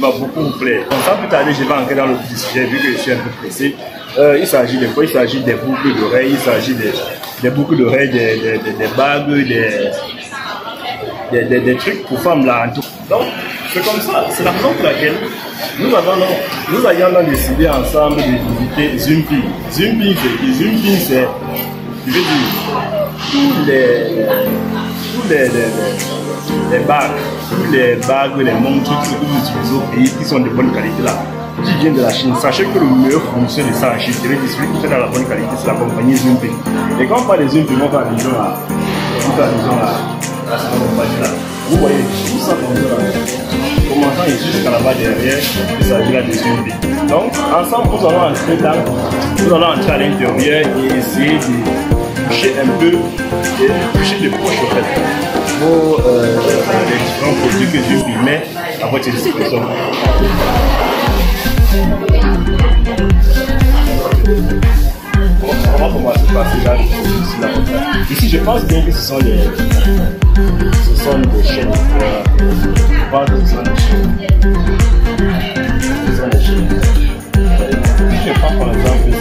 va beaucoup vous plaire. sans plus tarder, je vais entrer dans le sujet vu que je suis un peu pressé. Euh, il s'agit de quoi Il s'agit des boucles d'oreilles, il s'agit des, des boucles d'oreilles, des, des, des, des bagues, des, des, des, des trucs pour femmes là en tout. Donc, c'est comme ça. C'est la raison pour laquelle nous, avons, nous avions décidé ensemble de visiter Zumpi. Zumpi, c'est Zumpi, c'est, je veux dire, tous les, tous les, les, les, bagues, tous les bagues, les montres que vous utilisez au pays qui sont de bonne qualité là, qui viennent de la Chine. Sachez que le meilleur fournisseur de ça en Chine, c'est celui qui fait dans la bonne qualité, c'est la compagnie Zumpi. Et quand on parle de Zumpi, on va allusion à, on va allusion à, à cette compagnie là. Vous voyez tout ça comme ça commençant jusqu'à là-bas derrière, il s'agit là de. Donc, ensemble, nous allons entrer dans, nous allons entrer à l'intérieur et essayer de toucher un peu, et toucher de poche au fait, pour euh, différents produits que Zumbi met à votre disposition. On va commencer par là. Ici, je pense bien que ce sont les, ce sont des chaînes. Je pense que ce sont des chaînes. Ce sont des chaînes. Si je prends par exemple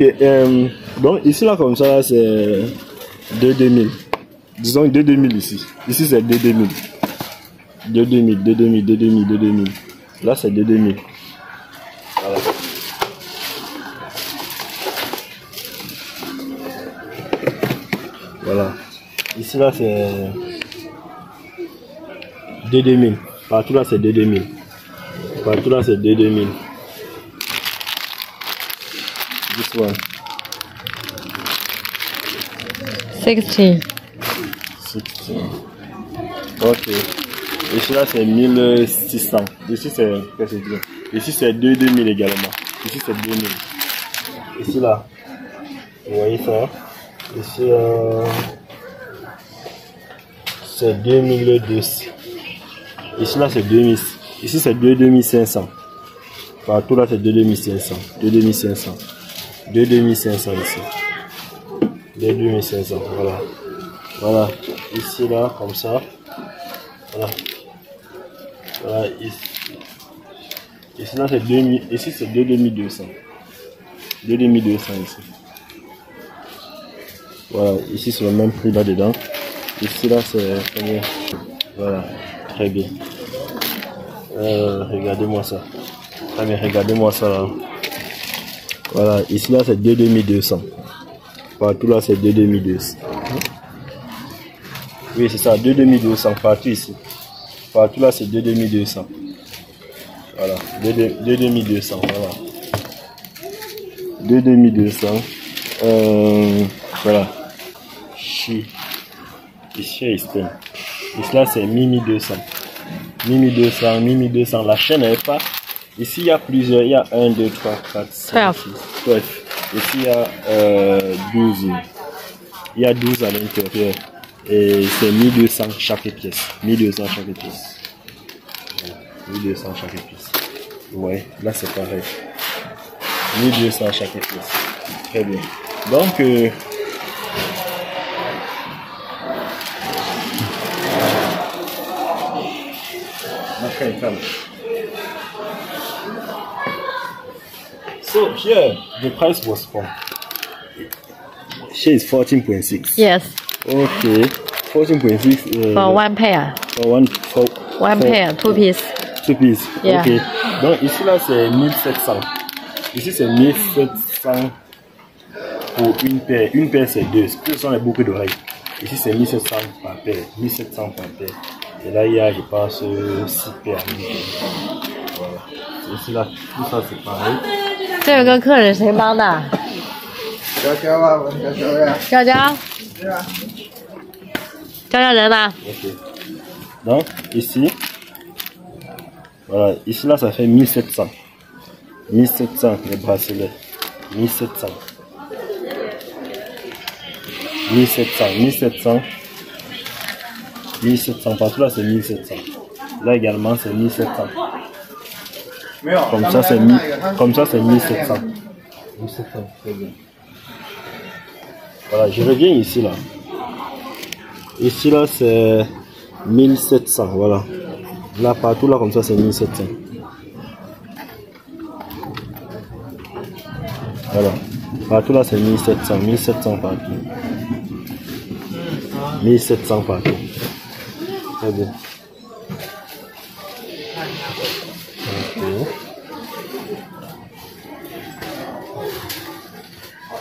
Euh, donc ici là comme ça c'est 2 2000. Disons 2 2000 ici. Ici c'est 2 2000. 2 2000, 2 2000, 2 2000, 2 2000. Là c'est 2 2000. Voilà. Voilà. Ici là c'est 2 2000. Partout là c'est 2 2000. Partout là c'est 2 2000. This one. 60. 16. Ok. Ici là c'est 1600. Ici c'est qu'est-ce que c'est Ici c'est 2 2000 également. Ici c'est 2000. Ici là. Vous voyez ça? Ici euh, c'est 2200. Ici là c'est 2000. Ici c'est 2 2500. Partout là c'est 2 2500. 2 2500. 2 2500 ici. 2 2500. Voilà. Voilà. Ici là comme ça. Voilà. Voilà. Ici, là c'est 2000. Ici c'est 2 2200. 2 2200 ici. Voilà, ici c'est le même prix là-dedans. Ici là c'est Voilà, très bien. Euh, regardez-moi ça. Ah mais regardez-moi ça là. Voilà, ici là c'est 2 2200. Partout là c'est 2 2200. Oui, c'est ça, 2 2200 partout ici. Partout là, c'est 2 2200. Voilà, 2 2200, voilà. 2 2200. Euh, voilà. Chi. Ici, ici. Ici là, c'est Mimi 200. Mimi 200, Mimi 200. La chaîne n'est pas. Ici, il y a plusieurs. Il y a 1, 2, 3, 4, 5, 6, 12. Ici, il y a euh, 12. Il y a 12 à l'intérieur. Et c'est 1200 chaque pièce. 1200 chaque pièce. 1200 chaque pièce. Ouais, là c'est pareil. 1200 chaque pièce. Très bien. Donc, euh, So here the price was for here is 14.6. Yes. Okay. 14.6 uh, For one pair. for one for One for pair, two piece. Two piece. Yeah. Ok. Donc ici là c'est 1700. Ici c'est 1700 pour une paire? Une paire c'est deux. Ce sont les boucles d'oreilles. Ici c'est 1700 par paire? 1700 par paire. Et là il y a je pense 6 paires. Voilà. Et Ici là tout ça c'est pareil. 这有个客人谁帮的？娇娇啊，我娇娇呀，娇娇，对啊，娇娇人呢. Donc, ici, voilà, ici là, ça fait 1700. 1700 les bracelets. 1700. 1700, 1700. 1700, partout là c'est 1700. Là également c'est 1700. Comme ça, c'est 1700. 1700, très bien. Voilà, je reviens ici, là. Ici, là, c'est 1700, voilà. Là, partout, là, comme ça, c'est 1700. Voilà. Partout, là, c'est 1700. 1700 partout. 1700 partout. Très bien.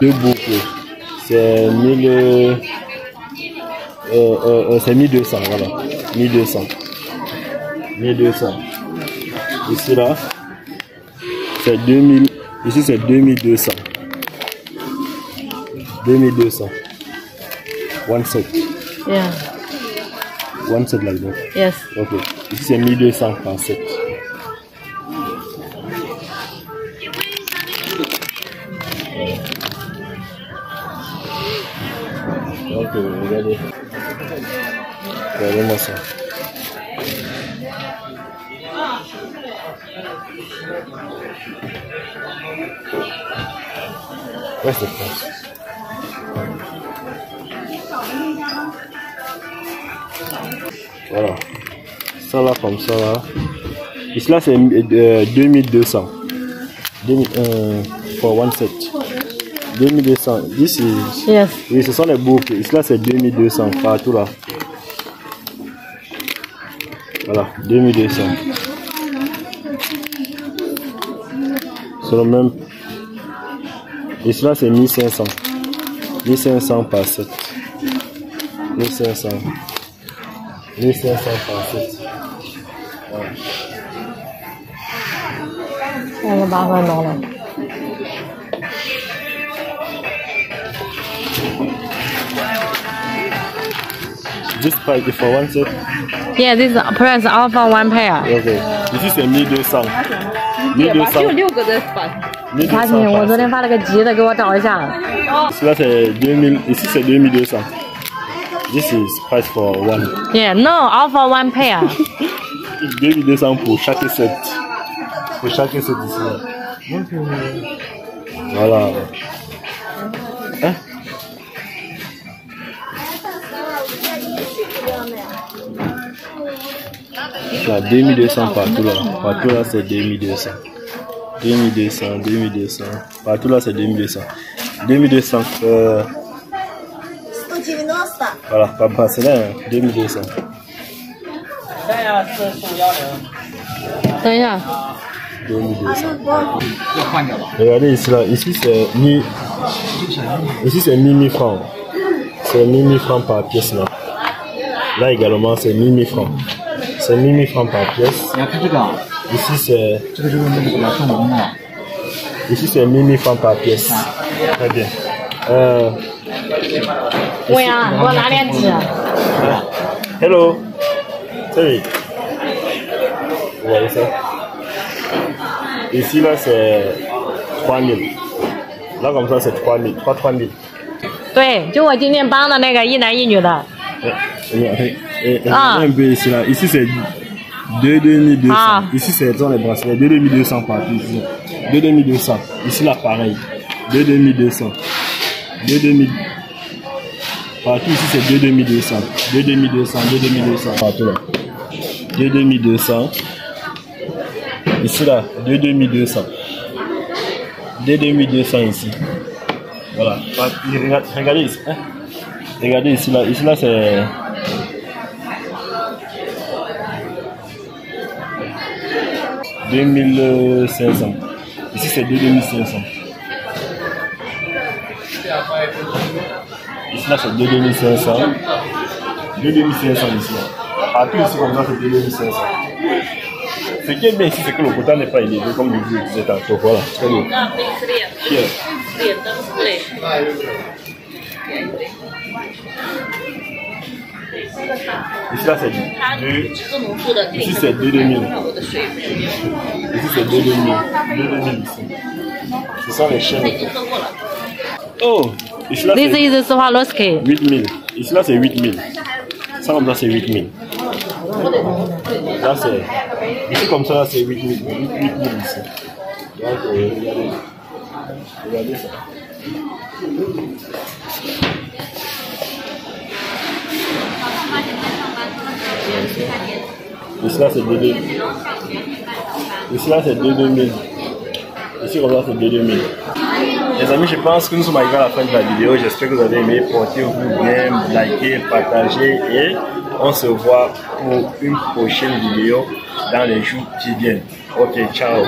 Deux boucles. C'est 1000. Euh, euh, euh, c'est 1200, voilà. 1200. 1200. Ici là, c'est 2000. Ici c'est 2200. 2200. One set. Yeah. One set like that. Yes. Ok. Ici c'est 1200 par set. Regardez-moi ça. Ouais, c'est. Voilà. Ça là, comme ça là. Ici là, c'est euh, 2200. 2000, euh, for one set. 2200. This is Yes. oui, ce sont les boucles. Ici, là, c'est 2200 partout là. Voilà, 2200. C'est le même. Ici, là, c'est 1500. 1500 par 7. 1500. 1500 par 7. 我 This price is for one set. Yeah, this is price all for one pair. Okay. Ici, c'est 1200. 1200. 个在反。 1200查询，我 par 昨 set. 天发了个急的，给我找一下。 Ici, là, c'est 2000. Ici, c'est 2200. This is price for one. Yeah, no, all for one pair. 2200 pour chaque set. Pour chaque set ici. là. Donc, euh, Voilà. 2200 partout là. Partout là, c'est 2200. 2200, 2200. Partout là, c'est 2200. 2200. Euh... Voilà, pas bas, c'est là, hein? 2200. Regardez ici là, ici c'est 1000 ici c'est 1000 francs. C'est 1000 francs par pièce là. Là également c'est 1000 francs. C'est 1000 francs par pièce. 你要看这个啊，Ici, c'est 这个就是那个老圣龙啊，ici c'est 1000 francs par pièce. Très bien. Euh, 喂啊，给我拿点纸。hello. Salut. Vous voyez ça Ici, là, c'est 3000. Là, comme ça, c'est 3000. 3 3000. 对，就我今天帮的那个一男一女的。Et, et, et, Ah. un peu ici, là. Ici, c'est 2200. Ah. Ici, c'est dans les bracelets. 2200 partout. Ici. 2200. Ici, là, pareil. 2200. 2200. Partout ici, c'est 2200. 2200, 2200. Partout là. 2200. Ici, là, 2200. 2200 ici. Voilà. Regardez, regardez ici. hein. Regardez ici, là. Ici, là, c'est. « 2500. Ici, c'est 2500. Ici, là, c'est 2500. 2500 ici. là. Partout ici, comme ça, c'est 2500. Ce qui est bien ici, c'est que le quota n'est pas élevé, comme je vous le disais tantôt. Voilà. Here. Ici, là, c'est 2. Ici, c'est 2 2000. Ici, c'est 2 2000. 2 2000 ici. Ce sont les chaînes. Oh! Ici, là, This c'est is Swarovski. 8000. Ici, là, c'est 8000. Ça, comme ça, c'est 8000. Là, c'est. Ici, comme ça, c'est 8000. 8000 ici. Donc, euh, regardez. Regardez ça. Ici, là, c'est 2 Ici, là, c'est 2 2000. Ici, comme ça, c'est 2 2000. Les amis, je pense que nous sommes arrivés à la fin de la vidéo. J'espère que vous avez aimé. Portez-vous bien, likez, partagez et on se voit pour une prochaine vidéo dans les jours qui viennent. Ok, ciao.